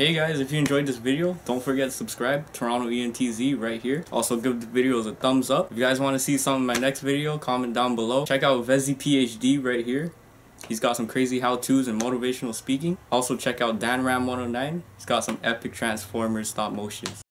Hey guys, if you enjoyed this video, don't forget to subscribe. Toronto ENTZ right here. Also give the videos a thumbs up. If you guys want to see some of my next video, comment down below. Check out Vezi PhD right here. He's got some crazy how-tos and motivational speaking. Also check out Dan Ram 109. He's got some epic Transformers stop motions.